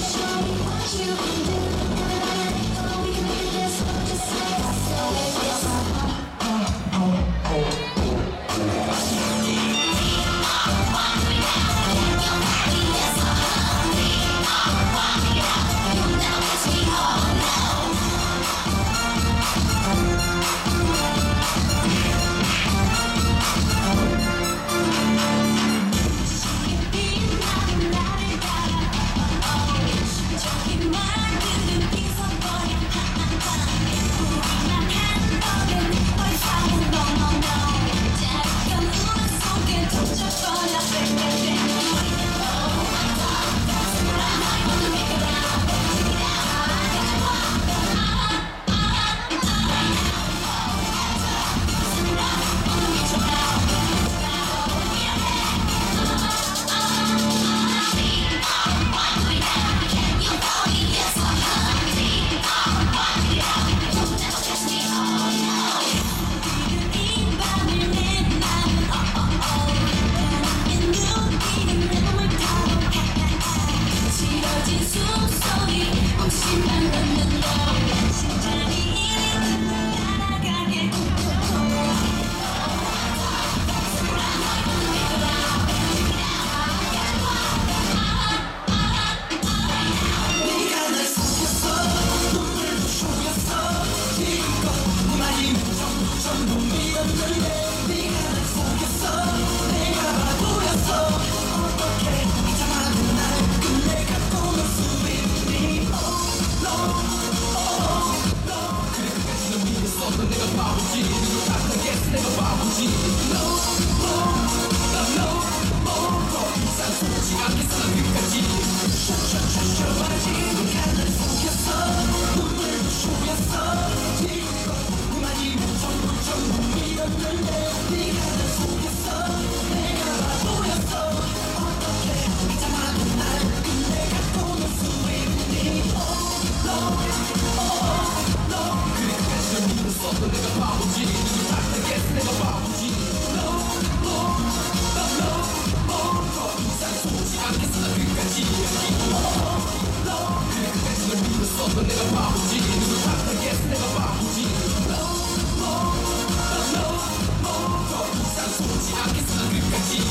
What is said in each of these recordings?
Show me what you do 내가 바보지 누구 탓 내가 바보 我是个保护鸡，如果他不给，是那个保护鸡。No more，no more，不想受这欺，受这委屈。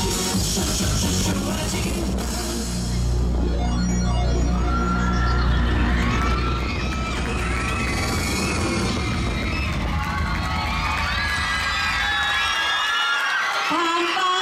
什么是爱情？看吧。